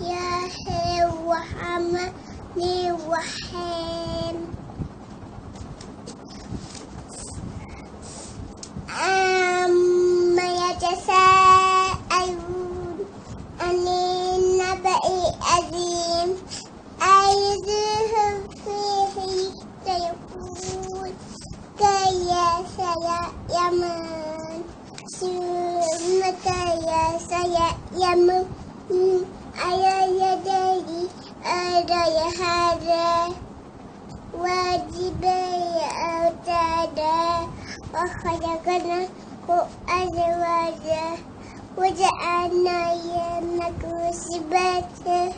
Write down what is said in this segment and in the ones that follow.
يا وحمني وحام أما يتساءلون عن النبأ العظيم أيذهم فيه سيقول كيا سيأمن ثم كيا سيأمن. على يديه أرى هذا وجبال أوتادا وخلقناه أزواجا وجعلنا يومكم سباتا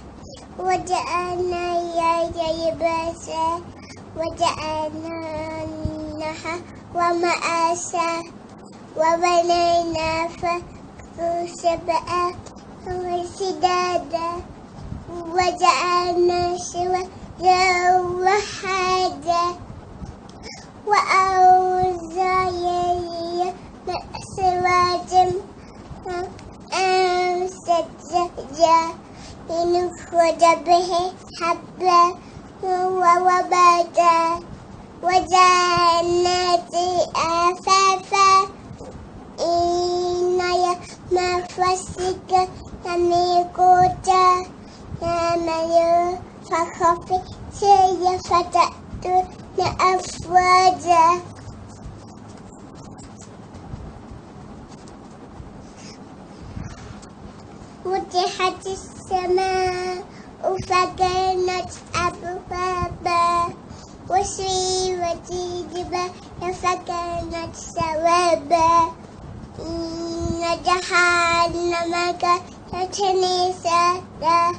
وجعلنا الليل لباسا وجعلنا النهار ومآسا وبنينا سبعا وسدادا وجعلنا سراجا وحاجا وأوزايا سراجا أمسجا لنخرج به حبا ووبادا وجنات يمن فخفي سيفتأتون أفواجا فتحت السماء فكانت أبوابا وسيرت الجبال فكانت سوابا إن جهنم كانت ميسادا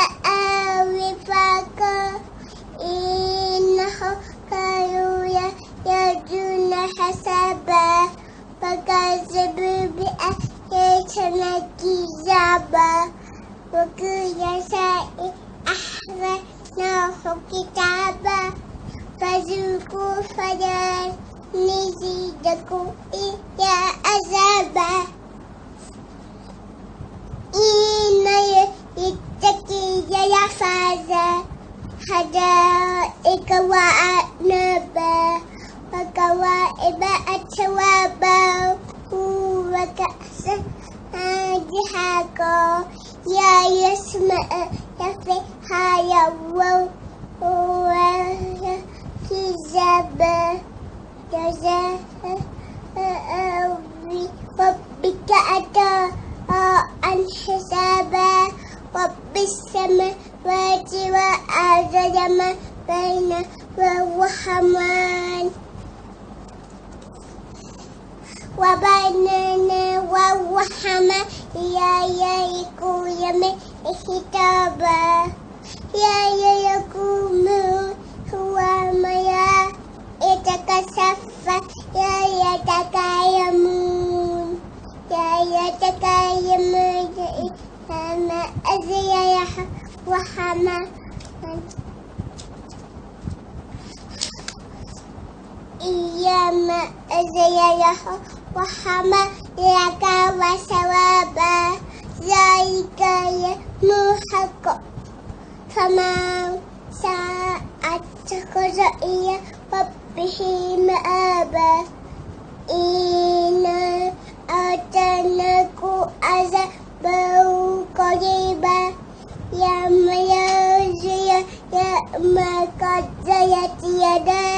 فكذبوا بآياتنا كذابا وكل شيء أحسناه كتابا فذوقوا فلا نزيدكم إلا عذابا إن يتقي يفاز حدائق وأعنابا وكواعب أترابا وكأسا دحاقا يا يسمع يفيها يوم وكذابا جزاء ربك أتى عن حسابا رب السماوات والأرض جمع بين الرحمن وبيننا والرحمن يا يكون يمين خطابا يا يكون هو ما يتكسف يا يتكيمون يا يتكيمون ما أزي وحما إياما أزي وحما لك وثوابا ذلك يمحق. فمن شاء اتخذ إلى ربه مآبا. إنا أعطيناكم عذابا قريبا. يوم يرجع يوم قد يدا